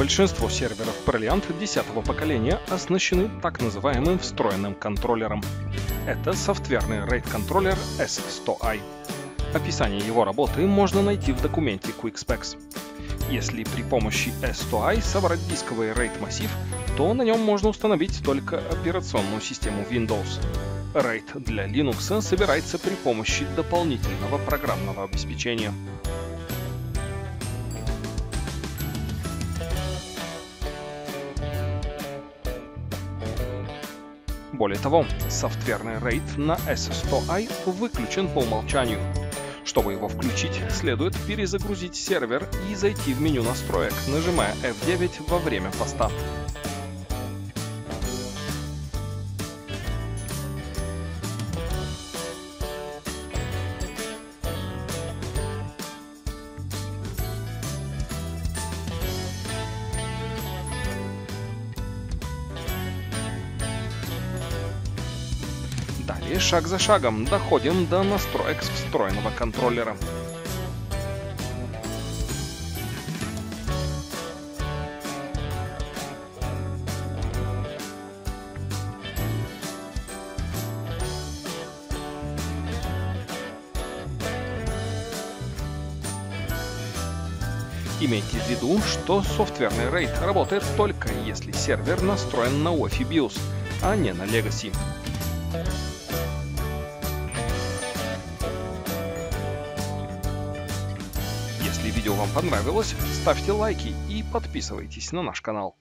Большинство серверов Brilliant 10 поколения оснащены так называемым встроенным контроллером. Это софтверный RAID-контроллер S100i. Описание его работы можно найти в документе QuickSpecs. Если при помощи S100i собрать дисковый RAID массив, то на нем можно установить только операционную систему Windows. RAID для Linux собирается при помощи дополнительного программного обеспечения. Более того, софтверный RAID на S100i выключен по умолчанию. Чтобы его включить, следует перезагрузить сервер и зайти в меню настроек, нажимая F9 во время поста. Далее, шаг за шагом, доходим до настроек встроенного контроллера. Имейте в виду, что софтверный RAID работает только если сервер настроен на UEFI BIOS, а не на Legacy. Если видео вам понравилось, ставьте лайки и подписывайтесь на наш канал.